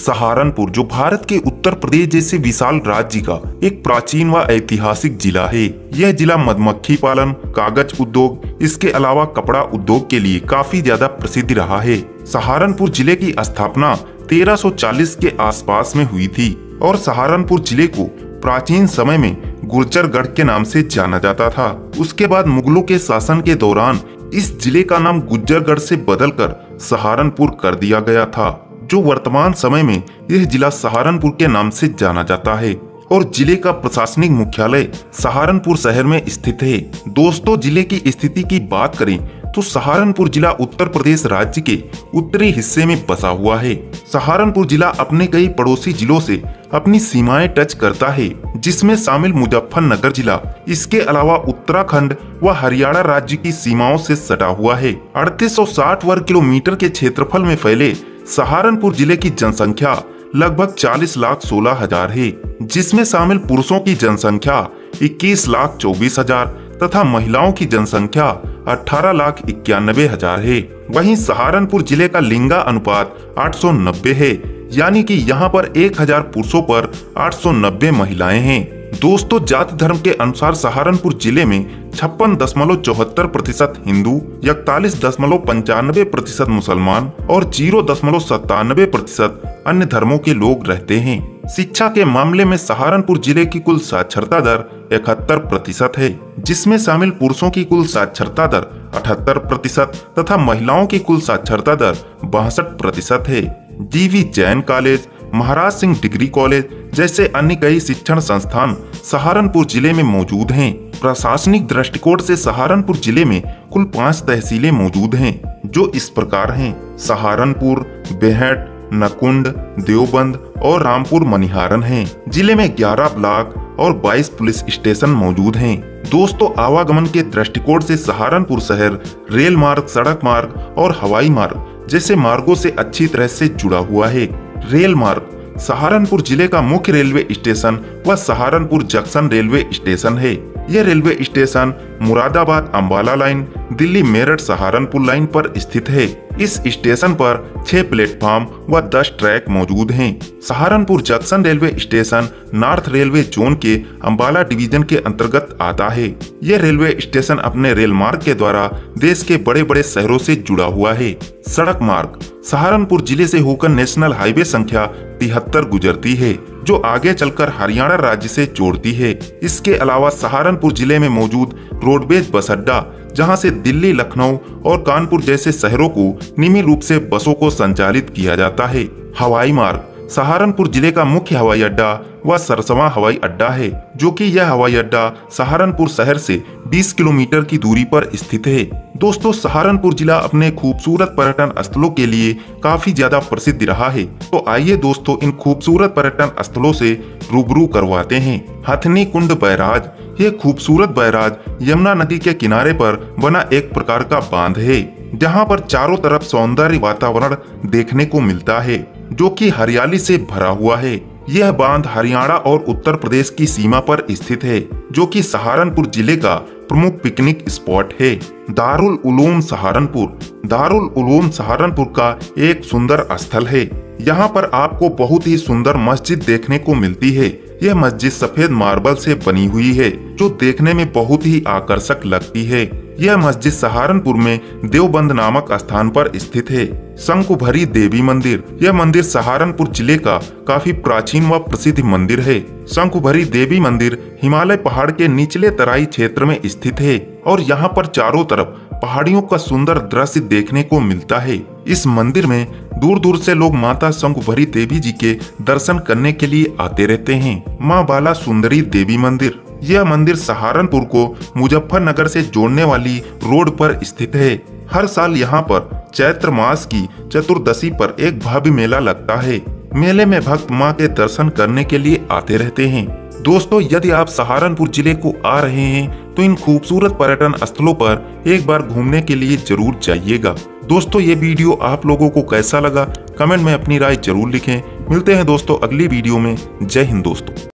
सहारनपुर, जो भारत के उत्तर प्रदेश जैसे विशाल राज्य का एक प्राचीन व ऐतिहासिक जिला है। यह जिला मधुमक्खी पालन, कागज़ उद्योग, इसके अलावा कपड़ा उद्योग के लिए काफ़ी ज़्यादा प्रसिद्ध रहा है। सहारनपुर ज़िले की स्थापना 1340 के आसपास में हुई थी और सहारनपुर ज़िले को प्राचीन समय में गुर्जरगढ़ के नाम से जाना जाता था। उसके बाद मुगलों के शासन के दौरान इस ज़िले का नाम गुज्जरगढ़ से बदलकर सहारनपुर कर दिया गया था। जो वर्तमान समय में यह जिला सहारनपुर के नाम से जाना जाता है और ज़िले का प्रशासनिक मुख्यालय सहारनपुर शहर में स्थित है। दोस्तों, ज़िले की स्थिति की बात करें तो सहारनपुर जिला उत्तर प्रदेश राज्य के उत्तरी हिस्से में बसा हुआ है। सहारनपुर जिला अपने कई पड़ोसी जिलों से अपनी सीमाएँ टच करता है, जिसमें शामिल मुजफ्फरनगर जिला, इसके अलावा उत्तराखंड व हरियाणा राज्य की सीमाओं से सटा हुआ है। अड़तीस वर्ग किलोमीटर के क्षेत्रफल में फैले सहारनपुर ज़िले की जनसंख्या लगभग 40 लाख सोलह हज़ार है, जिसमें शामिल पुरुषों की जनसंख्या 21 लाख चौबीस हज़ार तथा महिलाओं की जनसंख्या 18 लाख इक्यानबे हज़ार है। वहीं सहारनपुर ज़िले का लिंगा अनुपात 890 है, यानी कि यहाँ पर 1000 पुरुषों पर 890 महिलाएँ हैं। दोस्तों, जाति धर्म के अनुसार सहारनपुर ज़िले में छप्पन दशमलव चौहत्तर प्रतिशत हिंदू, इकतालीस दशमलव पंचानवे प्रतिशत मुसलमान और ज़ीरो दशमलव सत्तानबे प्रतिशत अन्य धर्मों के लोग रहते हैं। शिक्षा के मामले में सहारनपुर ज़िले की कुल साक्षरता दर इकहत्तर प्रतिशत है, जिसमें शामिल पुरुषों की कुल साक्षरता दर अठहत्तर प्रतिशत तथा महिलाओं की कुल साक्षरता दर बासठ प्रतिशत है। D V Jain college, Maharaj Singh degree college जैसे अन्य कई शिक्षण संस्थान सहारनपुर ज़िले में मौजूद हैं। प्रशासनिक दृष्टिकोण से सहारनपुर ज़िले में कुल पाँच तहसीलें मौजूद हैं, जो इस प्रकार हैं सहारनपुर, बेहट, नकुंड, देवबंद और रामपुर मनिहारन हैं। ज़िले में 11 ब्लॉक और 22 पुलिस स्टेशन मौजूद हैं। दोस्तों, आवागमन के दृष्टिकोण से सहारनपुर शहर रेल मार्ग, सड़क मार्ग और हवाई मार्ग जैसे मार्गों से अच्छी तरह से जुड़ा हुआ है रेल मार्ग सहारनपुर ज़िले का मुख्य रेलवे स्टेशन व सहारनपुर जंक्शन रेलवे स्टेशन है। यह railway station Moradabad Ambala line, Delhi Meerut Saharanpur line पर स्थित है। इस स्टेशन पर छह प्लेटफॉर्म व दस ट्रैक मौजूद हैं। Saharanpur junction railway station north railway zone के अम्बाला डिवीज़न के अंतर्गत आता है। यह रेलवे स्टेशन अपने रेल मार्ग के द्वारा देश के बड़े बड़े शहरों से जुड़ा हुआ है। सड़क मार्ग सहारनपुर ज़िले से होकर नेशनल हाईवे संख्या तिहत्तर गुजरती है। जो आगे चलकर हरियाणा राज्य से जोड़ती है। इसके अलावा सहारनपुर ज़िले में मौजूद रोडवेज़ बस अड्डा, जहाँ से दिल्ली, लखनऊ और कानपुर जैसे शहरों को नियमित रूप से बसों को संचालित किया जाता है। हवाई मार्ग सहारनपुर ज़िले का मुख्य हवाई अड्डा व सरसवा हवाई अड्डा है, जो कि यह हवाई अड्डा सहारनपुर शहर से 20 किलोमीटर की दूरी पर स्थित है। दोस्तों, सहारनपुर जिला अपने खूबसूरत पर्यटन स्थलों के लिए काफ़ी ज़्यादा प्रसिद्ध रहा है। तो आइए दोस्तों, इन खूबसूरत पर्यटन स्थलों से रूबरू करवाते हैं। हथनी कुंड बैराज, ये खूबसूरत बैराज यमुना नदी के किनारे पर बना एक प्रकार का बाँध है, जहाँ पर चारों तरफ़ सौंदर्य वातावरण देखने को मिलता है। जो कि हरियाली से भरा हुआ है। यह बाँध हरियाणा और उत्तर प्रदेश की सीमा पर स्थित है, जो कि सहारनपुर ज़िले का प्रमुख पिकनिक स्पॉट है। दारुल उलूम सहारनपुर। दारुल उलूम सहारनपुर का एक सुंदर स्थल है। यहाँ पर आपको बहुत ही सुंदर मस्जिद देखने को मिलती है। यह मस्जिद सफ़ेद मार्बल से बनी हुई है, जो देखने में बहुत ही आकर्षक लगती है। यह मस्जिद सहारनपुर में देवबंद नामक स्थान पर स्थित है। शंकुभरी देवी मंदिर। यह मंदिर सहारनपुर ज़िले का काफ़ी प्राचीन व प्रसिद्ध मंदिर है। शंकुभरी देवी मंदिर हिमालय पहाड़ के निचले तराई क्षेत्र में स्थित है और यहाँ पर चारों तरफ़ पहाड़ियों का सुंदर दृश्य देखने को मिलता है। इस मंदिर में दूर दूर से लोग माता शंकुभरी देवी जी के दर्शन करने के लिए आते रहते हैं। माँ बाला सुंदरी देवी मंदिर। यह मंदिर सहारनपुर को मुजफ्फरनगर से जोड़ने वाली रोड पर स्थित है। हर साल यहाँ पर चैत्र मास की चतुर्दशी पर एक भव्य मेला लगता है। मेले में भक्त माँ के दर्शन करने के लिए आते रहते हैं। दोस्तों, यदि आप सहारनपुर ज़िले को आ रहे हैं तो इन खूबसूरत पर्यटन स्थलों पर एक बार घूमने के लिए ज़रूर जाइएगा। दोस्तों, ये वीडियो आप लोगों को कैसा लगा, कमेंट में अपनी राय ज़रूर लिखें। मिलते हैं दोस्तों अगली वीडियो में। जय हिंद दोस्तों।